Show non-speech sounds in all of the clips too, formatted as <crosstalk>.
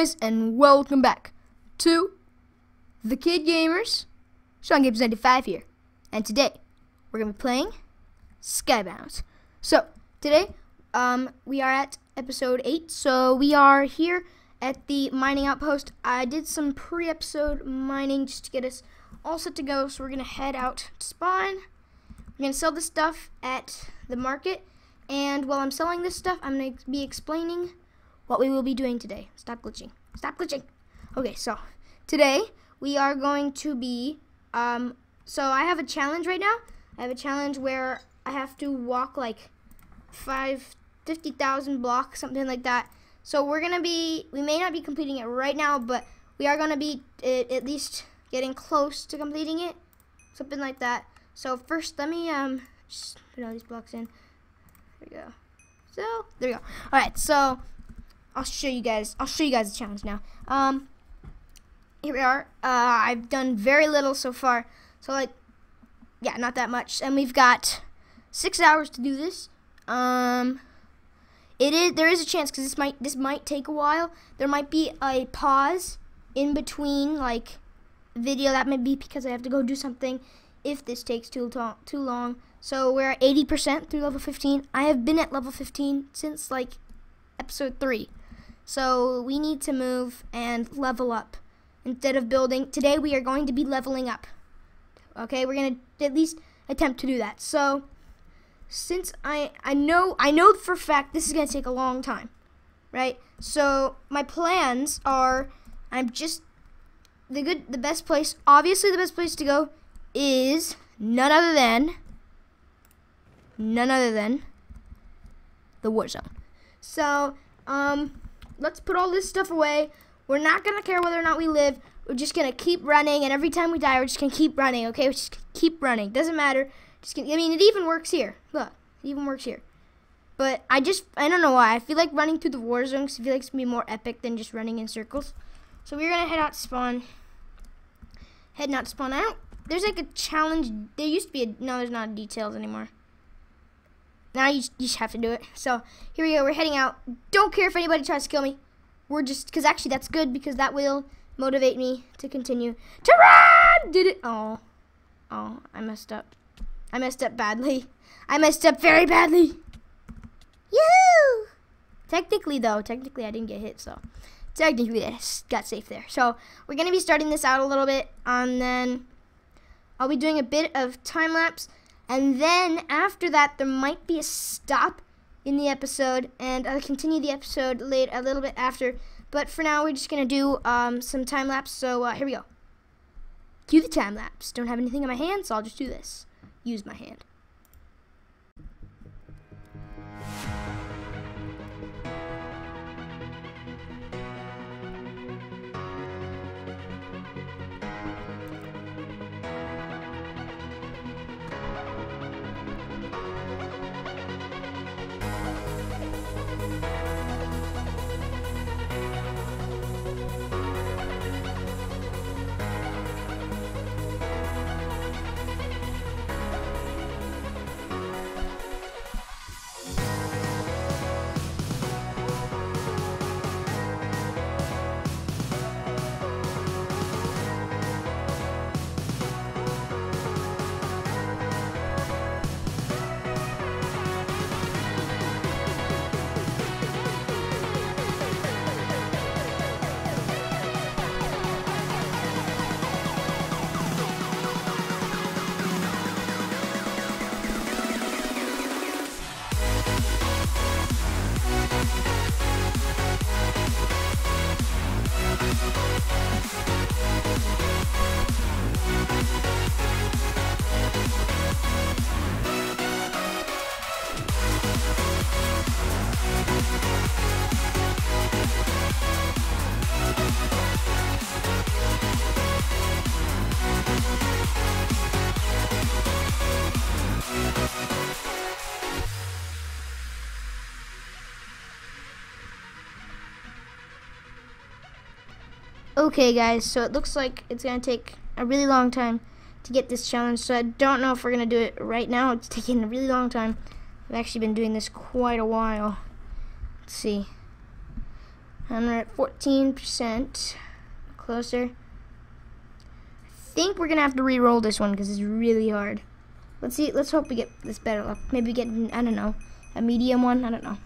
Guys, and welcome back to The Kid Gamers. Sean Games 95 here. And today, we're going to be playing Skybound. So, today, um, we are at episode 8. So, we are here at the mining outpost. I did some pre-episode mining just to get us all set to go. So, we're going to head out to spawn. We're going to sell this stuff at the market. And while I'm selling this stuff, I'm going to be explaining what we will be doing today. Stop glitching. Stop glitching. Okay, so today we are going to be, um, so I have a challenge right now. I have a challenge where I have to walk like five, 50,000 blocks, something like that. So we're going to be, we may not be completing it right now, but we are going to be uh, at least getting close to completing it. Something like that. So first, let me, um, just put all these blocks in. There we go. So, there we go. Alright, so I'll show you guys. I'll show you guys the challenge now. Um, here we are. Uh, I've done very little so far. So like, yeah, not that much. And we've got six hours to do this. Um, it is there is a chance because this might this might take a while. There might be a pause in between like video. That might be because I have to go do something. If this takes too too long. So we're at 80% through level 15. I have been at level 15 since like episode 3. So we need to move and level up. Instead of building, today we are going to be leveling up. Okay, we're going to at least attempt to do that. So since I I know I know for a fact this is going to take a long time. Right? So my plans are I'm just the good the best place, obviously the best place to go is none other than none other than the war zone. So, um let's put all this stuff away. We're not to care whether or not we live. We're just to keep running, and every time we die, we're just to keep running, okay? we just keep running. Doesn't matter. Just gonna, I mean, it even works here. Look, it even works here. But I just, I don't know why. I feel like running through the war zone because I feel like it's to be more epic than just running in circles. So we're to head out spawn. Head not spawn. I don't, there's like a challenge. There used to be a, no, there's not details anymore. Now you you just have to do it. So here we go. We're heading out. Don't care if anybody tries to kill me. We're just because actually that's good because that will motivate me to continue to run. Did it? Oh, oh, I messed up. I messed up badly. I messed up very badly. Yoo! Technically though, technically I didn't get hit, so technically I got safe there. So we're gonna be starting this out a little bit, and then I'll be doing a bit of time lapse and then after that, there might be a stop in the episode, and I'll continue the episode late a little bit after. But for now, we're just gonna do um, some time lapse. So uh, here we go. Cue the time lapse. Don't have anything in my hand, so I'll just do this. Use my hand. Okay guys, so it looks like it's going to take a really long time to get this challenge, so I don't know if we're going to do it right now. It's <laughs> taking a really long time. I've actually been doing this quite a while. Let's see. And we're at 14%. Closer. I think we're gonna have to re-roll this one because it's really hard. Let's see. Let's hope we get this better luck. Maybe get I don't know a medium one. I don't know.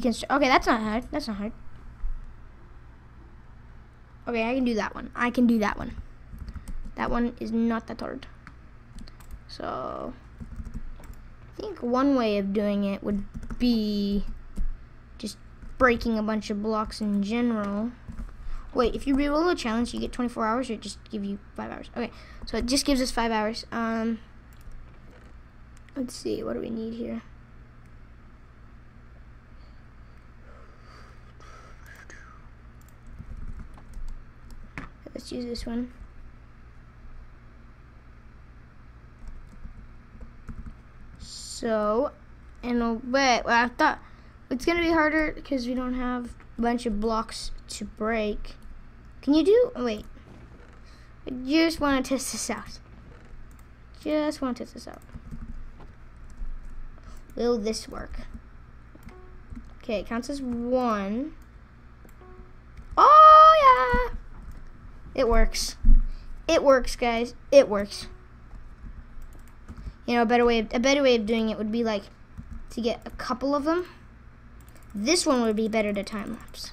Deconstruct. Okay, that's not hard. That's not hard. Okay, I can do that one. I can do that one. That one is not that hard. So, I think one way of doing it would be just breaking a bunch of blocks in general. Wait, if you reroll a challenge, you get 24 hours, or just give you 5 hours? Okay, so it just gives us 5 hours. Um, let's see, what do we need here? Let's use this one. So, in a well, I thought it's going to be harder because we don't have a bunch of blocks to break. Can you do, oh, wait. I just want to test this out. Just want to test this out. Will this work? Okay, it counts as one. It works. It works, guys. It works. You know, a better way of, a better way of doing it would be like to get a couple of them. This one would be better to time lapse.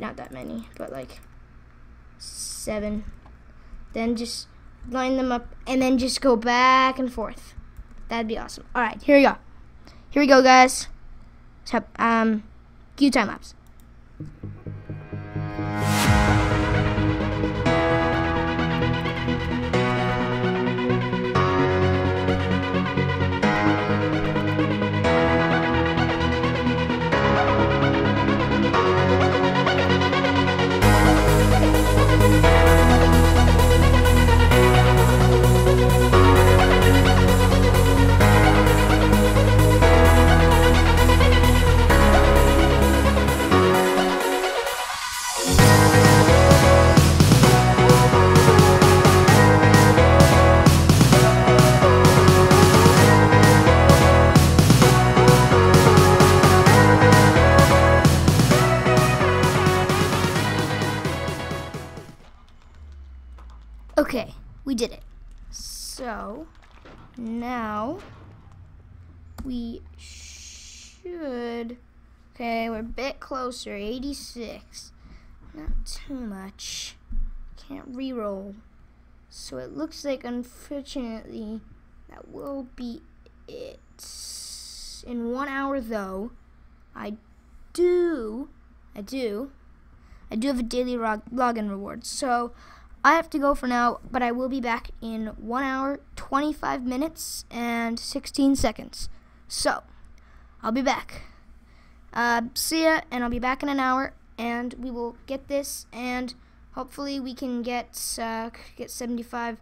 Not that many, but like seven. Then just line them up and then just go back and forth. That'd be awesome. All right, here we go. Here we go, guys. Um, cue time lapse. Okay, we did it. So, now we should. Okay, we're a bit closer. 86. Not too much. Can't re-roll. So it looks like, unfortunately, that will be it. In one hour, though, I do, I do, I do have a daily log login reward. So I have to go for now, but I will be back in 1 hour, 25 minutes, and 16 seconds. So, I'll be back. Uh, see ya, and I'll be back in an hour, and we will get this, and hopefully we can get, uh, get 75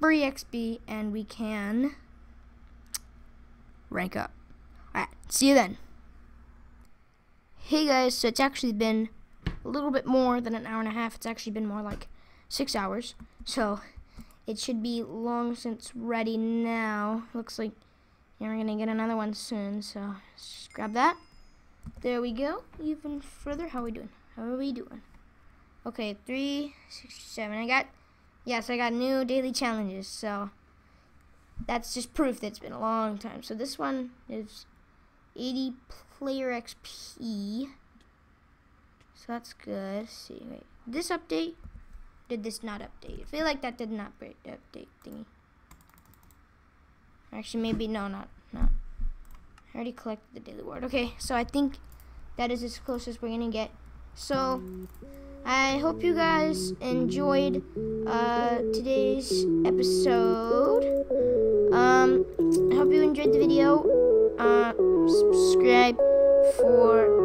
free XP, and we can rank up. Alright, see you then. Hey guys, so it's actually been a little bit more than an hour and a half. It's actually been more like six hours. So it should be long since ready now. Looks like you're gonna get another one soon. So just grab that. There we go. Even further. How are we doing? How are we doing? Okay, three, six, seven. I got yes, I got new daily challenges. So that's just proof that it's been a long time. So this one is 80 player XP. So that's good. Let's see, wait. This update did this not update? I feel like that did not update thingy. Actually, maybe, no, not, not. I already collected the daily ward. Okay, so I think that is as close as we're to get. So, I hope you guys enjoyed uh, today's episode. Um, I hope you enjoyed the video. Uh, subscribe for